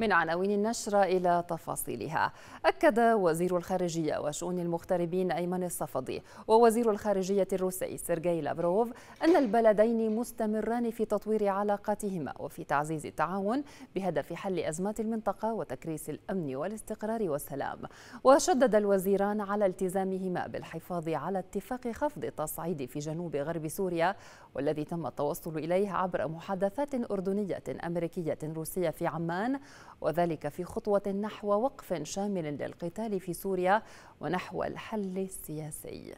من عناوين النشرة إلى تفاصيلها. أكد وزير الخارجية وشؤون المغتربين أيمن الصفدي ووزير الخارجية الروسي سيرجي لافروف أن البلدين مستمران في تطوير علاقاتهما وفي تعزيز التعاون بهدف حل أزمات المنطقة وتكريس الأمن والاستقرار والسلام. وشدد الوزيران على التزامهما بالحفاظ على اتفاق خفض التصعيد في جنوب غرب سوريا والذي تم التوصل إليه عبر محادثات أردنية أمريكية روسية في عمان وذلك في خطوة نحو وقف شامل للقتال في سوريا ونحو الحل السياسي.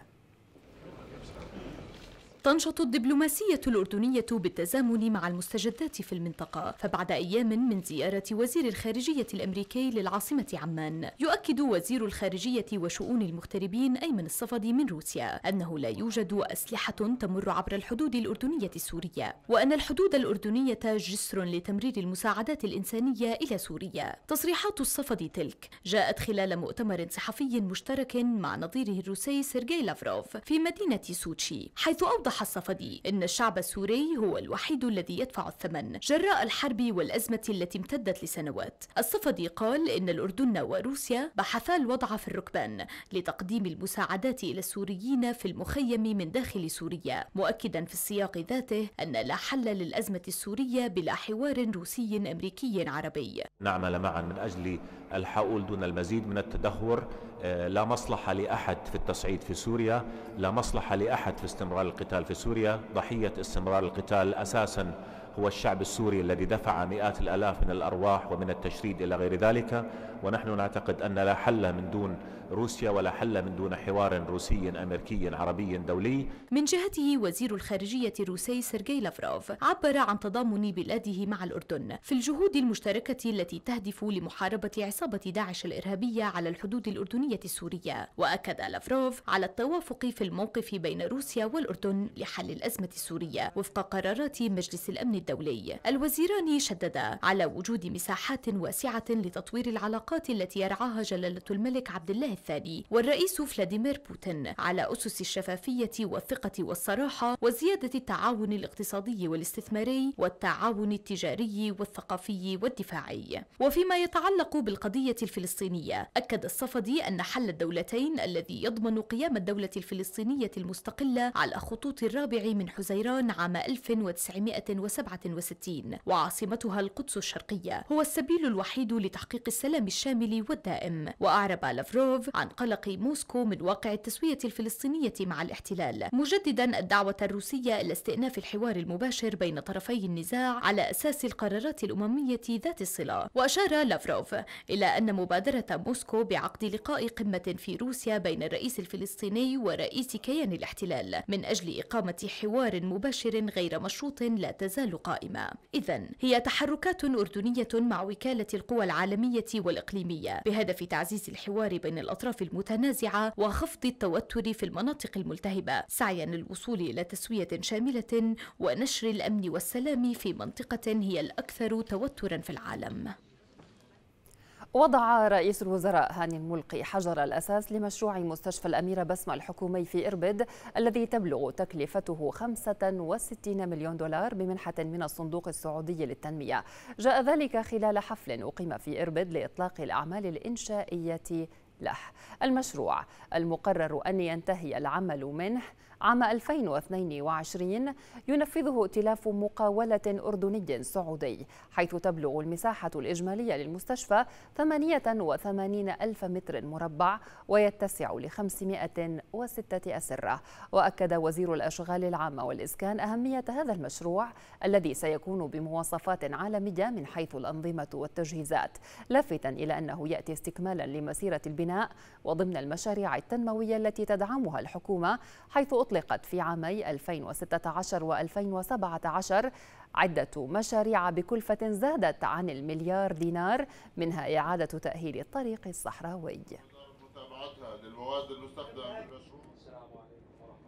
تنشط الدبلوماسية الأردنية بالتزامن مع المستجدات في المنطقة فبعد أيام من زيارة وزير الخارجية الأمريكي للعاصمة عمان يؤكد وزير الخارجية وشؤون المغتربين أيمن الصفدي من روسيا أنه لا يوجد أسلحة تمر عبر الحدود الأردنية السورية وأن الحدود الأردنية جسر لتمرير المساعدات الإنسانية إلى سوريا. تصريحات الصفدي تلك جاءت خلال مؤتمر صحفي مشترك مع نظيره الروسي سيرجي لافروف في مدينة سوتشي حيث أوضح أوضح الصفدي أن الشعب السوري هو الوحيد الذي يدفع الثمن جراء الحرب والأزمة التي امتدت لسنوات. الصفدي قال إن الأردن وروسيا بحثا الوضع في الركبان لتقديم المساعدات إلى السوريين في المخيم من داخل سوريا مؤكدا في السياق ذاته أن لا حل للأزمة السورية بلا حوار روسي أمريكي عربي. نعمل معا من أجل الحقول دون المزيد من التدهور لا مصلحة لأحد في التصعيد في سوريا لا مصلحة لأحد في استمرار القتال في سوريا. ضحية استمرار القتال أساسا هو الشعب السوري الذي دفع مئات الآلاف من الأرواح ومن التشريد إلى غير ذلك ونحن نعتقد أن لا حل من دون روسيا ولا حل من دون حوار روسي أمريكي عربي دولي. من جهته وزير الخارجية الروسي سيرجي لافروف عبر عن تضامن بلاده مع الأردن في الجهود المشتركة التي تهدف لمحاربة عصابة داعش الإرهابية على الحدود الأردنية السورية. وأكد لافروف على التوافق في الموقف بين روسيا والأردن لحل الأزمة السورية وفق قرارات مجلس الأمن الدولي الوزيران شددا على وجود مساحات واسعة لتطوير العلاقات التي يرعاها جلالة الملك عبد الله الثاني والرئيس فلاديمير بوتين على أسس الشفافية والثقة والصراحة وزيادة التعاون الاقتصادي والاستثماري والتعاون التجاري والثقافي والدفاعي. وفيما يتعلق بالقضية الفلسطينية أكد الصفدي أن حل الدولتين الذي يضمن قيام الدولة الفلسطينية المستقلة على خطوط الرابع من حزيران عام 1967 وعاصمتها القدس الشرقية. هو السبيل الوحيد لتحقيق السلام الشامل والدائم. وأعرب لافروف عن قلق موسكو من واقع التسوية الفلسطينية مع الاحتلال. مجددا الدعوة الروسية إلى استئناف الحوار المباشر بين طرفي النزاع على أساس القرارات الأممية ذات الصلة. وأشار لافروف إلى أن مبادرة موسكو بعقد لقاء قمة في روسيا بين الرئيس الفلسطيني ورئيس كيان الاحتلال من أجل إقامة حوار مباشر غير مشروط لا تزال قائمة. إذا هي تحركات أردنية مع وكالة القوى العالمية والإقليمية بهدف تعزيز الحوار بين الأطراف المتنازعة وخفض التوتر في المناطق الملتهبة سعيا للوصول إلى تسوية شاملة ونشر الأمن والسلام في منطقة هي الأكثر توترا في العالم. وضع رئيس الوزراء هاني الملقي حجر الأساس لمشروع مستشفى الأميرة بسمة الحكومي في إربد الذي تبلغ تكلفته 65 مليون دولار بمنحة من الصندوق السعودي للتنمية. جاء ذلك خلال حفل أقيم في إربد لإطلاق الأعمال الإنشائية له. المشروع المقرر أن ينتهي العمل منه عام 2022 ينفذه ائتلاف مقاولة أردني سعودي حيث تبلغ المساحة الإجمالية للمستشفى 88 ألف متر مربع ويتسع ل 506 أسرة. وأكد وزير الأشغال العامة والإسكان أهمية هذا المشروع الذي سيكون بمواصفات عالمية من حيث الأنظمة والتجهيزات لافتا إلى أنه يأتي استكمالا لمسيرة البناء وضمن المشاريع التنموية التي تدعمها الحكومة حيث أطلقت في عامي 2016 و2017 عدة مشاريع بكلفة زادت عن المليار دينار منها إعادة تأهيل الطريق الصحراوي.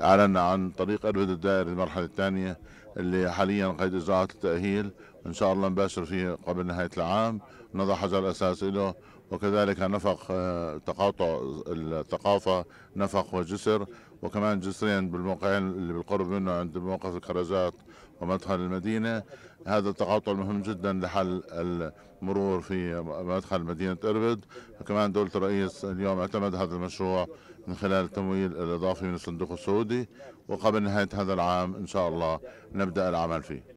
أعلنا عن طريق أربد الدائري المرحلة الثانية اللي حاليا قيد إجراءات التأهيل. إن شاء الله نباشر فيه قبل نهاية العام. نضع حجر الأساس له وكذلك نفق آه، تقاطع الثقافة نفق وجسر. وكمان جسرين بالموقعين اللي بالقرب منه عند موقف الكرزات ومدخل المدينة. هذا التقاطع مهم جدا لحل مرور في مدخل مدينة إربد. وكمان دولة الرئيس اليوم اعتمد هذا المشروع من خلال التمويل الإضافي من الصندوق السعودي. وقبل نهاية هذا العام إن شاء الله نبدأ العمل فيه.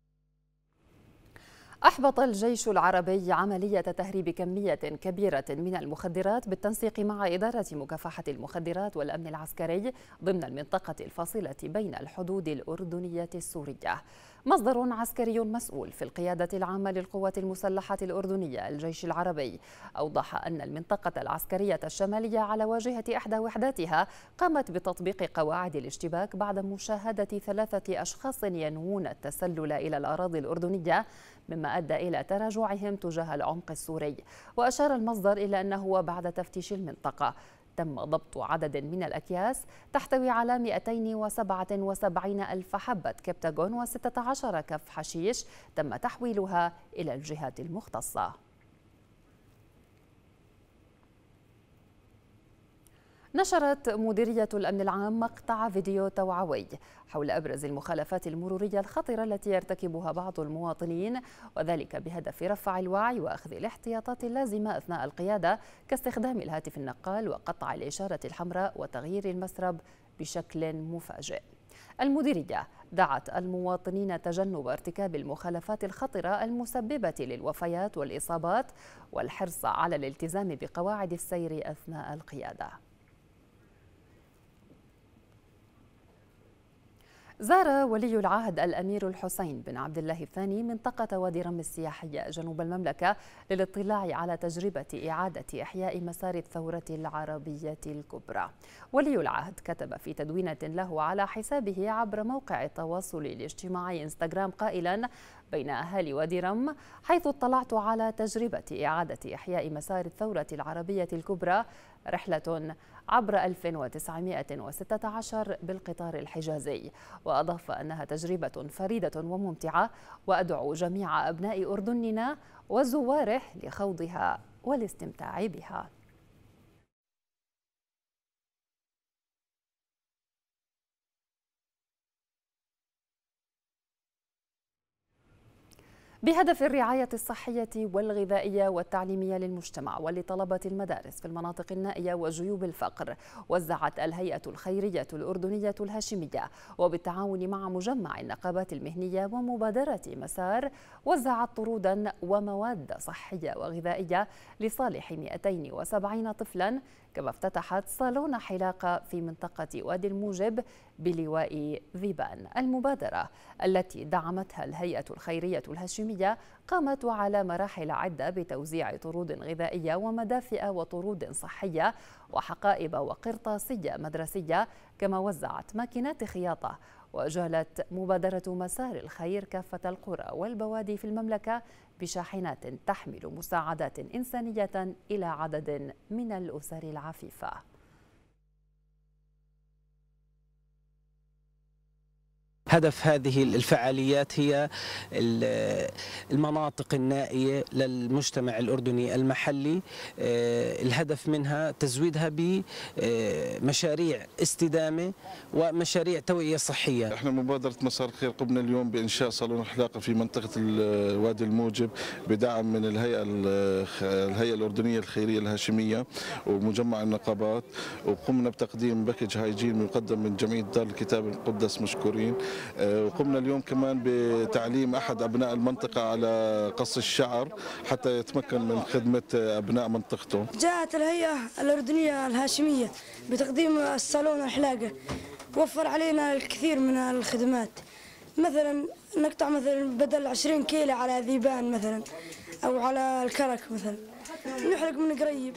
أحبط الجيش العربي عملية تهريب كمية كبيرة من المخدرات بالتنسيق مع إدارة مكافحة المخدرات والأمن العسكري ضمن المنطقة الفاصلة بين الحدود الأردنية السورية. مصدر عسكري مسؤول في القيادة العامة للقوات المسلحة الأردنية الجيش العربي. أوضح أن المنطقة العسكرية الشمالية على واجهة إحدى وحداتها قامت بتطبيق قواعد الاشتباك بعد مشاهدة ثلاثة أشخاص ينوون التسلل إلى الأراضي الأردنية مما أدى إلى تراجعهم تجاه العمق السوري. وأشار المصدر إلى أنه بعد تفتيش المنطقة تم ضبط عدد من الأكياس تحتوي على 277 ألف حبة كبتاغون و16 كف حشيش تم تحويلها إلى الجهات المختصة. نشرت مديرية الأمن العام مقطع فيديو توعوي حول أبرز المخالفات المرورية الخطرة التي يرتكبها بعض المواطنين وذلك بهدف رفع الوعي وأخذ الاحتياطات اللازمة أثناء القيادة كاستخدام الهاتف النقال وقطع الإشارة الحمراء وتغيير المسرب بشكل مفاجئ. المديرية دعت المواطنين تجنب ارتكاب المخالفات الخطرة المسببة للوفيات والإصابات والحرص على الالتزام بقواعد السير أثناء القيادة. زار ولي العهد الأمير الحسين بن عبد الله الثاني منطقة وادي رم السياحية جنوب المملكة للاطلاع على تجربة إعادة إحياء مسار الثورة العربية الكبرى. ولي العهد كتب في تدوينة له على حسابه عبر موقع التواصل الاجتماعي إنستغرام قائلا بين أهالي وادي رم حيث اطلعت على تجربة إعادة إحياء مسار الثورة العربية الكبرى رحلة عبر 1916 بالقطار الحجازي. وأضاف أنها تجربة فريدة وممتعة. وأدعو جميع أبناء أردننا وزواره لخوضها والاستمتاع بها. بهدف الرعاية الصحية والغذائية والتعليمية للمجتمع ولطلبة المدارس في المناطق النائية وجيوب الفقر وزعت الهيئة الخيرية الأردنية الهاشمية. وبالتعاون مع مجمع النقابات المهنية ومبادرة مسار وزعت طرودا ومواد صحية وغذائية لصالح 270 طفلا كما افتتحت صالون حلاقة في منطقة وادي الموجب بلواء ذيبان المبادرة التي دعمتها الهيئة الخيرية الهاشمية قامت على مراحل عدة بتوزيع طرود غذائية ومدافئ وطرود صحية وحقائب وقرطاسية مدرسية كما وزعت ماكينات خياطة. وجالت مبادرة مسار الخير كافة القرى والبوادي في المملكة بشاحنات تحمل مساعدات إنسانية إلى عدد من الأسر العفيفة. هدف هذه الفعاليات هي المناطق النائية للمجتمع الأردني المحلي. آه، الهدف منها تزويدها بمشاريع استدامة ومشاريع توعية صحية. إحنا مبادرة مسار الخير قمنا اليوم بإنشاء صالون حلاقة في منطقة الوادي الموجب بدعم من الهيئة الهيئة الأردنية الخيرية الهاشمية ومجمع النقابات. وقمنا بتقديم باكج هايجين مقدم من جمعية دار الكتاب المقدس مشكورين. آه، وقمنا اليوم كمان بتعليم أحد أبناء المنطقة على قص الشعر حتى يتمكن من خدمة أبناء منطقته. جاءت الهيئة الأردنية الهاشمية بتقديم الصالون الحلاقة وفر علينا الكثير من الخدمات. مثلا نقطع مثلا بدل 20 كيلو على ذيبان مثلا أو على الكرك مثلا. نحرق من قريب.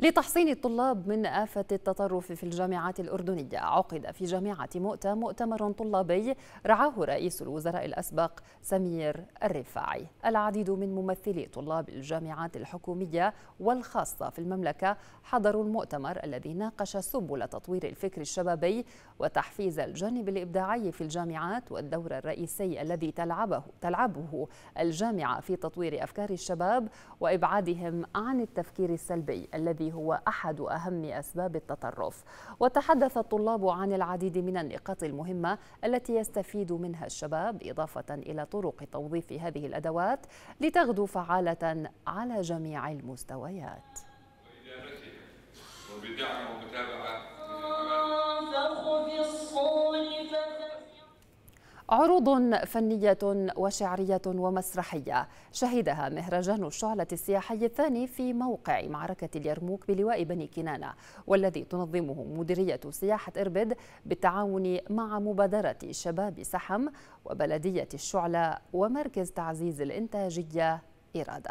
لتحصين الطلاب من آفة التطرف في الجامعات الأردنية. عقد في جامعة مؤتة مؤتمر طلابي رعاه رئيس الوزراء الأسبق سمير الرفاعي. العديد من ممثلي طلاب الجامعات الحكومية والخاصة في المملكة حضروا المؤتمر الذي ناقش سبل تطوير الفكر الشبابي وتحفيز الجانب الإبداعي في الجامعات والدور الرئيسي الذي تلعبه, تلعبه الجامعة في تطوير أفكار الشباب وإبعادهم عن التفكير السلبي الذي هو أحد أهم أسباب التطرف. وتحدث الطلاب عن العديد من النقاط المهمة التي يستفيد منها الشباب إضافة إلى طرق توظيف هذه الأدوات لتغدو فعالة على جميع المستويات. وبدعم ومتابعة عروض فنية وشعرية ومسرحية. شهدها مهرجان الشعلة السياحي الثاني في موقع معركة اليرموك بلواء بني كنانة والذي تنظمه مديرية سياحة إربد بالتعاون مع مبادرة شباب سحم وبلدية الشعلة ومركز تعزيز الإنتاجية إرادة.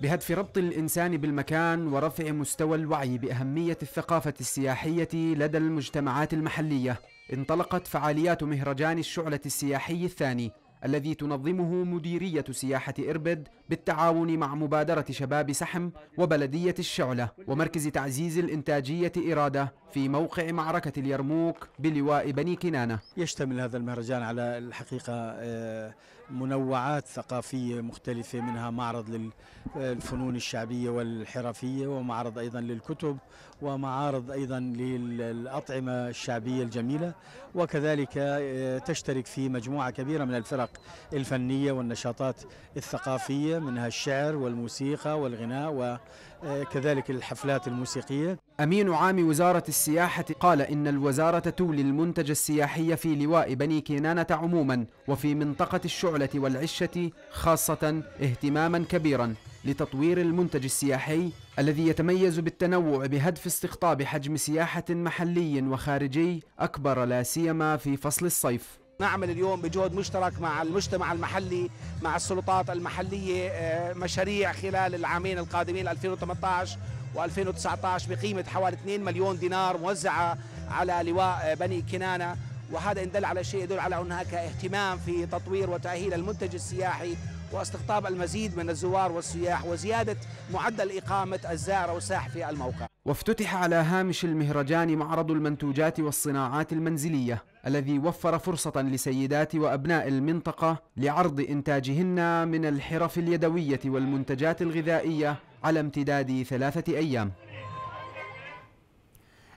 بهدف ربط الإنسان بالمكان ورفع مستوى الوعي بأهمية الثقافة السياحية لدى المجتمعات المحلية. انطلقت فعاليات مهرجان الشعلة السياحي الثاني الذي تنظمه مديرية سياحة إربد بالتعاون مع مبادرة شباب سحم وبلدية الشعلة ومركز تعزيز الإنتاجية إرادة في موقع معركة اليرموك بلواء بني كنانة. يشتمل هذا المهرجان على الحقيقة آه، منوعات ثقافية مختلفة منها معرض للفنون الشعبية والحرفية ومعرض أيضا للكتب ومعارض أيضا للأطعمة الشعبية الجميلة. وكذلك آه، تشترك في مجموعة كبيرة من الفرق الفنية والنشاطات الثقافية منها الشعر والموسيقى والغناء وكذلك الحفلات الموسيقية. أمين عام وزارة السياحة قال إن الوزارة تولي المنتج السياحي في لواء بني كينانة عموما وفي منطقة الشعلة والعشة خاصة اهتماما كبيرا لتطوير المنتج السياحي الذي يتميز بالتنوع بهدف استقطاب حجم سياحة محلي وخارجي أكبر لا سيما في فصل الصيف. نعمل اليوم بجهد مشترك مع المجتمع المحلي مع السلطات المحلية آه، مشاريع خلال العامين القادمين 2018 و2019 بقيمة حوالي 2 مليون دينار موزعة على لواء بني كنانة. وهذا إن دل على شيء يدل على هناك اهتمام في تطوير وتأهيل المنتج السياحي واستقطاب المزيد من الزوار والسياح وزيادة معدل إقامة الزائر والسائح في الموقع. وافتتح على هامش المهرجان معرض المنتوجات والصناعات المنزلية الذي وفر فرصة لسيدات وأبناء المنطقة لعرض إنتاجهن من الحرف اليدوية والمنتجات الغذائية على امتداد ثلاثة أيام.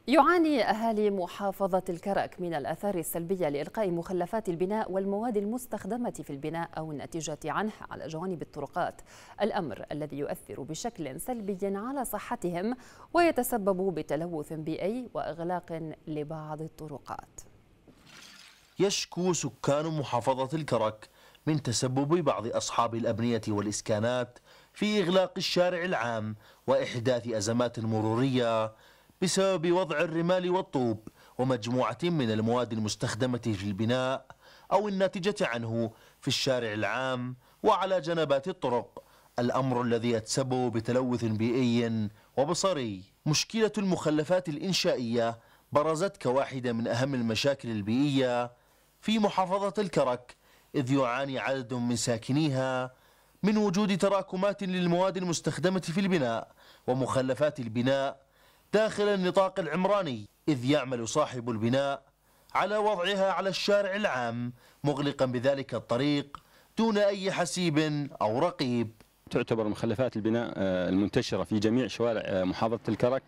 يعاني أهالي محافظة الكرك من الآثار السلبية لإلقاء مخلفات البناء والمواد المستخدمة في البناء أو الناتجة عنه على جوانب الطرقات. الأمر الذي يؤثر بشكل سلبي على صحتهم ويتسبب بتلوث بيئي وإغلاق لبعض الطرقات. يشكو سكان محافظة الكرك من تسبب بعض أصحاب الأبنية والإسكانات في إغلاق الشارع العام وإحداث أزمات مرورية بسبب وضع الرمال والطوب ومجموعة من المواد المستخدمة في البناء أو الناتجة عنه في الشارع العام وعلى جنبات الطرق. الأمر الذي يتسبب بتلوث بيئي وبصري. مشكلة المخلفات الإنشائية برزت كواحدة من أهم المشاكل البيئية في محافظة الكرك إذ يعاني عدد من ساكنيها من وجود تراكمات للمواد المستخدمة في البناء ومخلفات البناء داخل النطاق العمراني إذ يعمل صاحب البناء على وضعها على الشارع العام مغلقا بذلك الطريق دون أي حسيب أو رقيب. تعتبر مخلفات البناء آه، المنتشرة في جميع شوارع آه، محافظة الكرك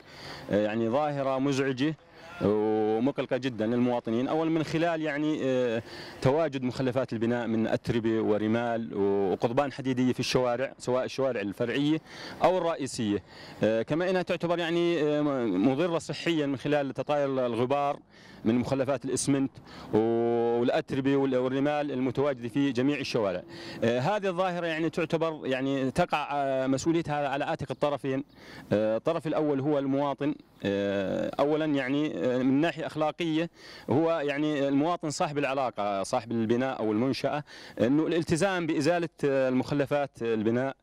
آه، يعني ظاهرة مزعجة ومقلقه جدا للمواطنين. أول من خلال يعني آه، تواجد مخلفات البناء من أتربة ورمال وقضبان حديدية في الشوارع سواء الشوارع الفرعية أو الرئيسية. آه، كما إنها تعتبر يعني آه، مضرة صحيا من خلال تطاير الغبار من مخلفات الإسمنت والاتربه والرمال المتواجده في جميع الشوارع. هذه الظاهرة يعني تعتبر يعني تقع مسؤوليتها على آتق الطرفين. الطرف الأول هو المواطن. اولا يعني من ناحية أخلاقية هو يعني المواطن صاحب العلاقة صاحب البناء أو المنشأة. إنه الالتزام بإزالة المخلفات البناء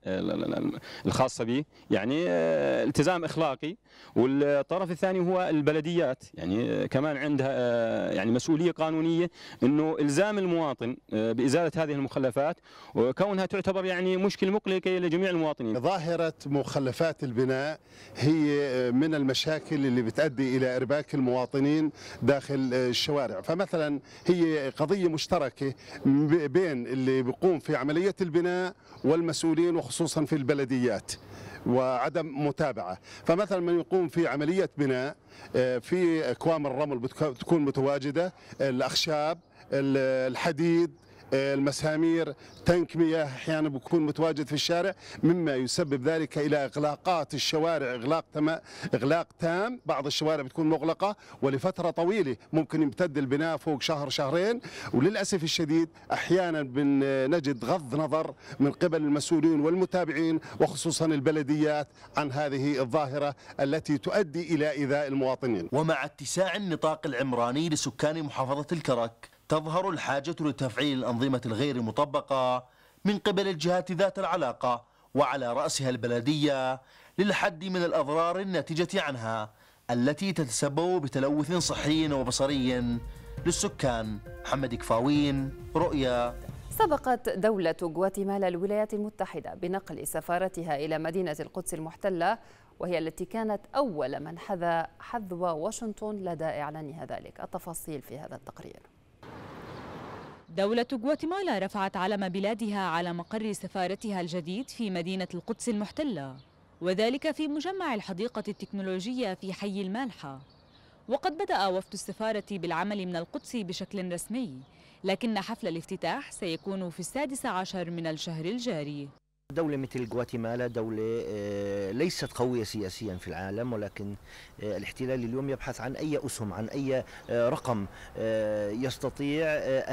الخاصة به يعني التزام إخلاقي. والطرف الثاني هو البلديات. يعني كمان عندها يعني مسؤولية قانونية إنه إلزام المواطن بإزالة هذه المخلفات وكونها تعتبر يعني مشكلة مقلقة لجميع المواطنين. ظاهرة مخلفات البناء هي من المشاكل اللي بتؤدي إلى إرباك المواطن المواطنين داخل الشوارع فمثلا هي قضية مشتركة بين اللي بيقوم في عملية البناء والمسؤولين وخصوصا في البلديات وعدم متابعة. فمثلا من يقوم في عملية بناء آه، في أكوام الرمل بتكون متواجدة الأخشاب الحديد المسامير تنك مياه أحيانا بيكون متواجد في الشارع مما يسبب ذلك إلى إغلاقات الشوارع. إغلاق تم إغلاق تام بعض الشوارع بتكون مغلقة ولفترة طويلة ممكن يمتد البناء فوق شهر شهرين. وللأسف الشديد أحيانا بنجد غض نظر من قبل المسؤولين والمتابعين وخصوصا البلديات عن هذه الظاهرة التي تؤدي إلى إيذاء المواطنين. ومع اتساع النطاق العمراني لسكان محافظة الكرك تظهر الحاجة لتفعيل الأنظمة الغير مطبقة من قبل الجهات ذات العلاقة وعلى رأسها البلدية للحد من الأضرار الناتجة عنها التي تتسبب بتلوث صحي وبصري للسكان. محمد كفاوين رؤيا. سبقت دولة غواتيمالا الولايات المتحدة بنقل سفارتها إلى مدينة القدس المحتلة وهي التي كانت أول من حذى حذو واشنطن لدى إعلانها ذلك. التفاصيل في هذا التقرير. دولة غواتيمالا رفعت علم بلادها على مقر سفارتها الجديد في مدينة القدس المحتلة وذلك في مجمع الحديقة التكنولوجية في حي المالحة وقد بدأ وفد السفارة بالعمل من القدس بشكل رسمي لكن حفل الافتتاح سيكون في السادس عشر من الشهر الجاري. دولة مثل غواتيمالا دولة آه، ليست قوية سياسيا في العالم ولكن آه، الاحتلال اليوم يبحث عن أي أسهم عن أي آه، رقم يستطيع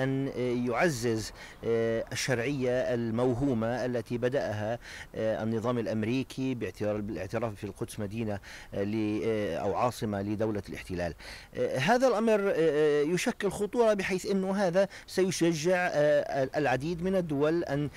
أن يعزز الشرعية الموهومة التي بدأها النظام الأمريكي بالاعتراف في القدس مدينة أو عاصمة لدولة الاحتلال. هذا الأمر يشكل خطورة بحيث أنه هذا سيشجع العديد من الدول أن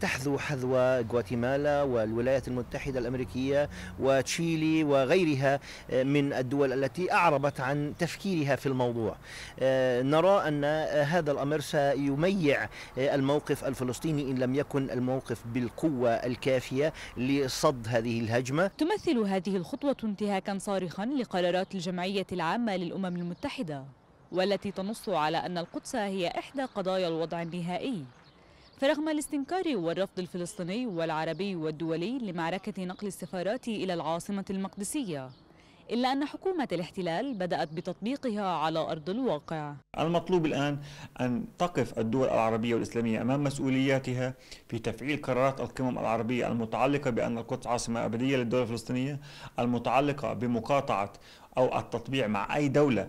تحذو حذو غواتيمالا والولايات المتحدة الأمريكية وتشيلي وغيرها آه، من الدول التي أعربت عن تفكيرها في الموضوع. آه، نرى أن هذا الأمر سيميع آه، الموقف الفلسطيني إن لم يكن الموقف بالقوة الكافية لصد هذه الهجمة. تمثل هذه الخطوة انتهاكا صارخا لقرارات الجمعية العامة للأمم المتحدة والتي تنص على أن القدس هي إحدى قضايا الوضع النهائي. فرغم الاستنكار والرفض الفلسطيني والعربي والدولي لمعركة نقل السفارات إلى العاصمة المقدسية إلا أن حكومة الاحتلال بدأت بتطبيقها على أرض الواقع. المطلوب الآن أن تقف الدول العربية والإسلامية أمام مسؤولياتها في تفعيل قرارات القمم العربية المتعلقة بأن القدس عاصمة أبدية للدولة الفلسطينية المتعلقة بمقاطعة أو التطبيع مع أي دولة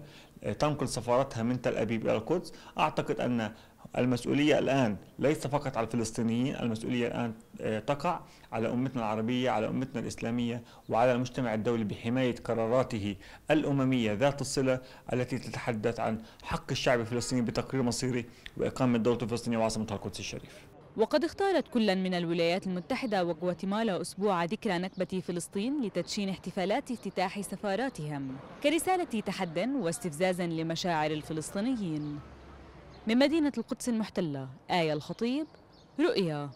تنقل سفارتها من تل أبيب إلى القدس. أعتقد أن المسؤولية الآن ليس فقط على الفلسطينيين المسؤولية الآن آه، تقع على أمتنا العربية على أمتنا الإسلامية وعلى المجتمع الدولي بحماية قراراته الأممية ذات الصلة التي تتحدث عن حق الشعب الفلسطيني بتقرير مصيري وإقامة دولة الفلسطينية وعاصمتها القدس الشريف. وقد اختارت كل من الولايات المتحدة وغواتيمالا أسبوع ذكرى نكبة فلسطين لتدشين احتفالات افتتاح سفاراتهم كرسالة تحد واستفزازا لمشاعر الفلسطينيين. من مدينة القدس المحتلة. آية الخطيب رؤيا.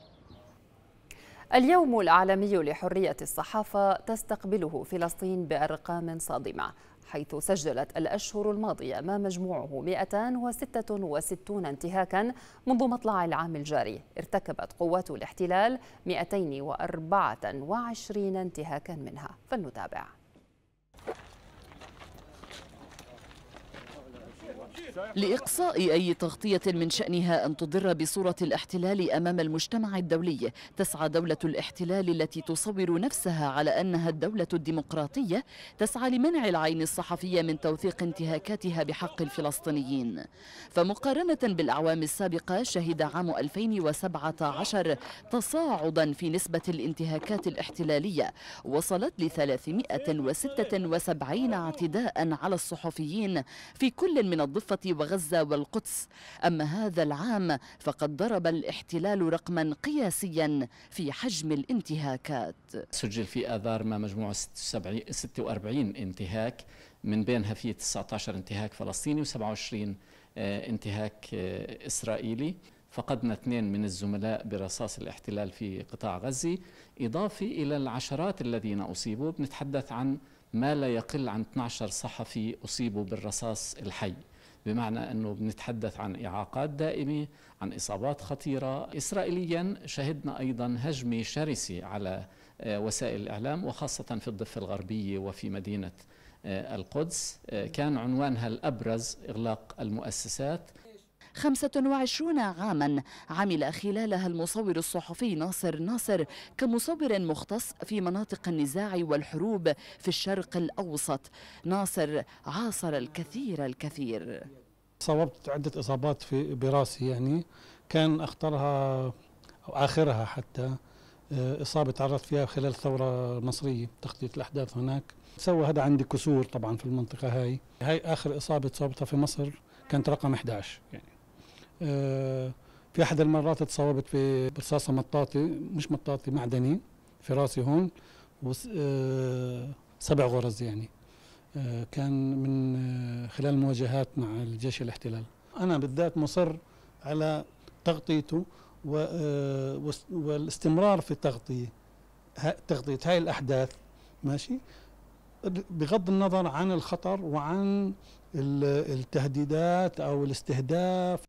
اليوم العالمي لحرية الصحافة تستقبله فلسطين بأرقام صادمة حيث سجلت الأشهر الماضية ما مجموعه 266 انتهاكا منذ مطلع العام الجاري. ارتكبت قوات الاحتلال 224 انتهاكا منها. فلنتابع. لإقصاء أي تغطية من شأنها أن تضر بصورة الاحتلال أمام المجتمع الدولي تسعى دولة الاحتلال التي تصور نفسها على أنها الدولة الديمقراطية تسعى لمنع العين الصحفية من توثيق انتهاكاتها بحق الفلسطينيين. فمقارنة بالأعوام السابقة شهد عام 2017 تصاعدا في نسبة الانتهاكات الاحتلالية وصلت ل 376 اعتداء على الصحفيين في كل من الضفة وغزة والقدس. أما هذا العام فقد ضرب الاحتلال رقما قياسيا في حجم الانتهاكات. سجل في آذار ما مجموعة 46 انتهاك من بينها في 19 انتهاك فلسطيني و27 آه، انتهاك آه، إسرائيلي. فقدنا اثنين من الزملاء برصاص الاحتلال في قطاع غزة. إضافة إلى العشرات الذين أصيبوا بنتحدث عن ما لا يقل عن 12 صحفي أصيبوا بالرصاص الحي. بمعنى أنه بنتحدث عن إعاقات دائمة عن إصابات خطيرة. إسرائيليا شهدنا أيضا هجمة شرسة على آه، وسائل الإعلام وخاصة في الضفة الغربية وفي مدينة آه، القدس. آه، كان عنوانها الأبرز إغلاق المؤسسات. 25 عاما عمل خلالها المصور الصحفي ناصر ناصر كمصور مختص في مناطق النزاع والحروب في الشرق الأوسط. ناصر عاصر الكثير الكثير. صابت عدة إصابات في براسي يعني كان أخطرها أو آخرها حتى آه، إصابة تعرضت فيها خلال الثورة المصرية تغطية الأحداث هناك. سوى هذا عندي كسور طبعا في المنطقة هاي. هاي آخر إصابة صابتها في مصر كانت رقم 11 يعني. في أحد المرات تصوبت في برصاصة مطاطي مش مطاطي معدني في راسي هون آه، سبع غرز يعني. كان من خلال المواجهات مع الجيش الاحتلال. أنا بالذات مصر على تغطيته والاستمرار في التغطية تغطية هاي الأحداث ماشي؟ بغض النظر عن الخطر وعن التهديدات أو الاستهداف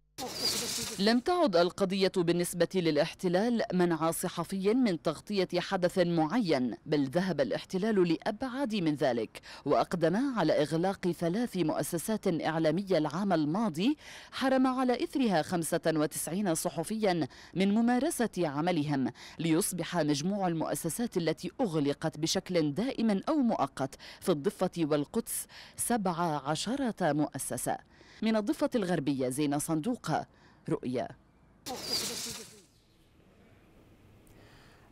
لم تعد القضية بالنسبة للاحتلال منع صحفي من تغطية حدث معين بل ذهب الاحتلال لأبعد من ذلك وأقدم على إغلاق ثلاث مؤسسات إعلامية العام الماضي حرم على إثرها 95 صحفيا من ممارسة عملهم ليصبح مجموع المؤسسات التي أغلقت بشكل دائم أو مؤقت في الضفة والقدس 17 مؤسسة. من الضفة الغربية زين صندوق رؤيا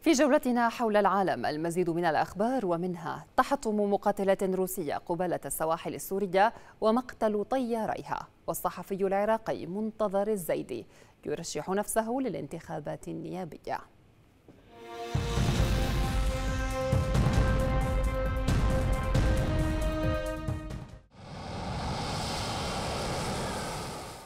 في جولتنا حول العالم المزيد من الأخبار ومنها تحطم مقاتلة روسية قبالة السواحل السورية ومقتل طياريها والصحفي العراقي منتظر الزيدي يرشح نفسه للانتخابات النيابية.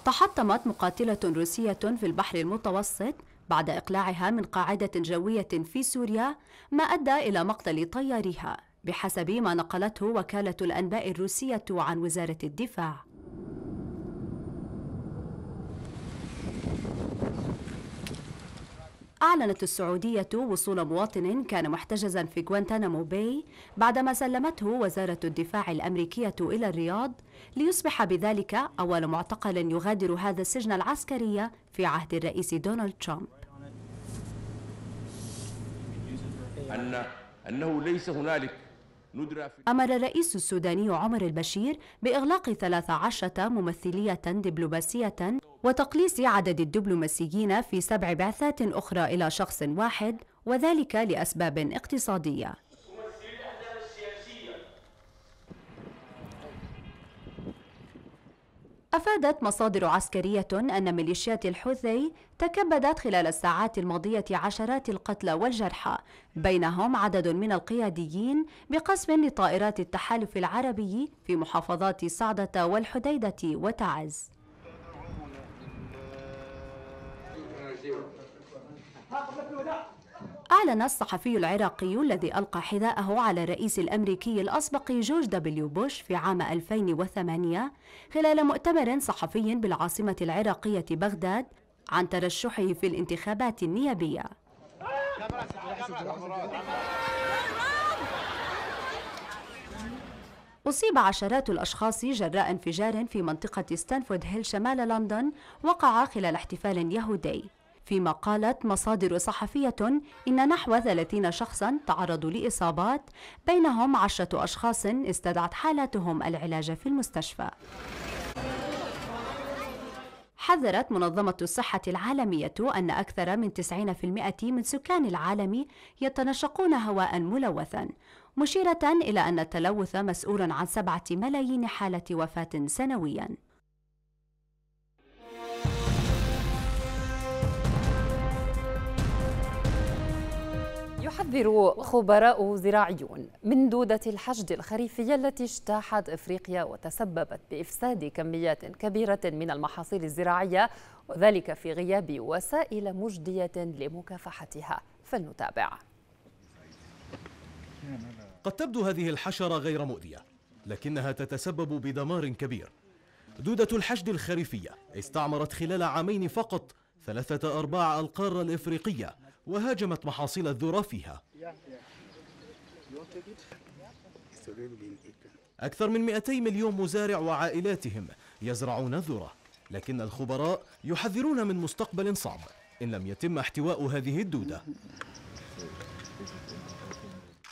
تحطمت مقاتلة روسية في البحر المتوسط بعد إقلاعها من قاعدة جوية في سوريا ما أدى إلى مقتل طيارها بحسب ما نقلته وكالة الأنباء الروسية عن وزارة الدفاع. أعلنت السعودية وصول مواطن كان محتجزا في غوانتانامو باي بعدما سلمته وزارة الدفاع الأمريكية إلى الرياض ليصبح بذلك أول معتقل يغادر هذا السجن العسكري في عهد الرئيس دونالد ترامب. أن أنه ليس هنالك أمر الرئيس السوداني عمر البشير بإغلاق 13 ممثلية دبلوماسية وتقليص عدد الدبلوماسيين في سبع بعثات أخرى إلى شخص واحد وذلك لأسباب اقتصادية. أفادت مصادر عسكرية أن ميليشيات الحوثي تكبدت خلال الساعات الماضية عشرات القتلى والجرحى. بينهم عدد من القياديين بقسم لطائرات التحالف العربي في محافظات صعدة والحديدة وتعز. أعلن الصحفي العراقي الذي ألقى حذاءه على الرئيس الأمريكي الأسبق جورج دبليو بوش في عام 2008 خلال مؤتمر صحفي بالعاصمة العراقية بغداد عن ترشحه في الانتخابات النيابية. أصيب عشرات الأشخاص جراء انفجار في منطقة ستانفورد هيل شمال لندن وقع خلال احتفال يهودي. فيما قالت مصادر صحفية إن نحو 30 شخصا تعرضوا لإصابات بينهم عشرة أشخاص استدعت حالاتهم العلاج في المستشفى. حذرت منظمة الصحة العالمية أن أكثر من 90% من سكان العالم يتنشقون هواء ملوثا مشيرة إلى أن التلوث مسؤول عن سبعة ملايين حالة وفاة سنوياً. يحذر خبراء زراعيون من دودة الحشد الخريفية التي اجتاحت إفريقيا وتسببت بإفساد كميات كبيرة من المحاصيل الزراعية وذلك في غياب وسائل مجدية لمكافحتها فلنتابع. قد تبدو هذه الحشرة غير مؤذية، لكنها تتسبب بدمار كبير. دودة الحشد الخريفية استعمرت خلال عامين فقط ثلاثة أرباع القارة الإفريقية وهاجمت محاصيل الذرة فيها. أكثر من 200 مليون مزارع وعائلاتهم يزرعون الذرة لكن الخبراء يحذرون من مستقبل صعب إن لم يتم احتواء هذه الدودة.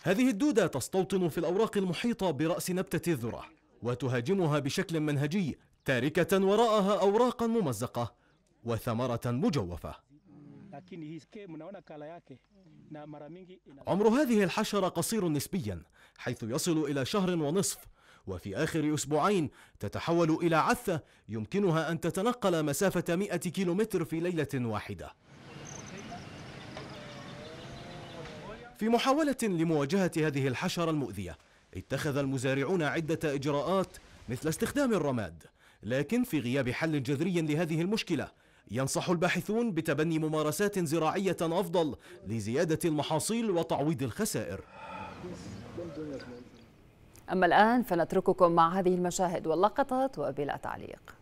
هذه الدودة تستوطن في الأوراق المحيطة برأس نبتة الذرة وتهاجمها بشكل منهجي تاركة وراءها أوراقا ممزقة وثمرة مجوفة. عمر هذه الحشرة قصير نسبيا حيث يصل إلى شهر ونصف وفي آخر أسبوعين تتحول إلى عثة يمكنها أن تتنقل مسافة 100 كيلومتر في ليلة واحدة. في محاولة لمواجهة هذه الحشرة المؤذية اتخذ المزارعون عدة إجراءات مثل استخدام الرماد لكن في غياب حل جذري لهذه المشكلة ينصح الباحثون بتبني ممارسات زراعية أفضل لزيادة المحاصيل وتعويض الخسائر. أما الآن فنترككم مع هذه المشاهد واللقطات وبلا تعليق.